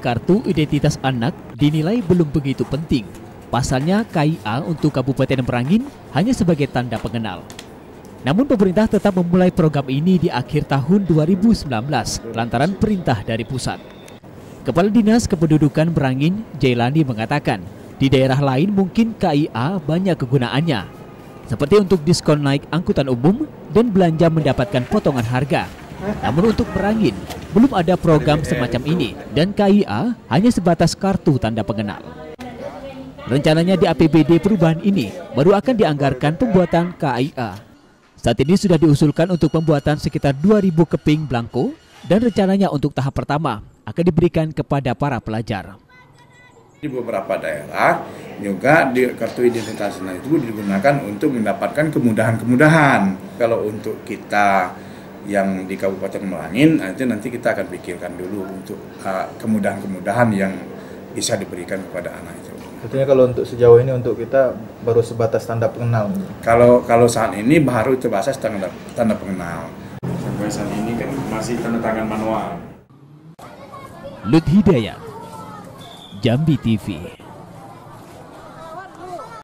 kartu identitas anak dinilai belum begitu penting. Pasalnya KIA untuk Kabupaten Merangin hanya sebagai tanda pengenal. Namun pemerintah tetap memulai program ini di akhir tahun 2019 lantaran perintah dari pusat. Kepala Dinas Kependudukan Merangin, Jailani mengatakan, di daerah lain mungkin KIA banyak kegunaannya, seperti untuk diskon naik angkutan umum dan belanja mendapatkan potongan harga. Namun untuk Merangin, belum ada program semacam ini dan KIA hanya sebatas kartu tanda pengenal. Rencananya di APBD perubahan ini baru akan dianggarkan pembuatan KIA saat ini sudah diusulkan untuk pembuatan sekitar 2.000 keping blanko dan rencananya untuk tahap pertama akan diberikan kepada para pelajar. Di beberapa daerah juga di kartu identitas itu digunakan untuk mendapatkan kemudahan-kemudahan. Kalau untuk kita yang di Kabupaten Merangin, nanti nanti kita akan pikirkan dulu untuk uh, kemudahan-kemudahan yang bisa diberikan kepada anak itu. Artinya kalau untuk sejauh ini untuk kita baru sebatas tanda pengenal. Kalau kalau saat ini baru sebatas tanda tanda pengenal. Sampai saat ini kan masih tanda tangan manual. Lut Hidayat, Jambi TV.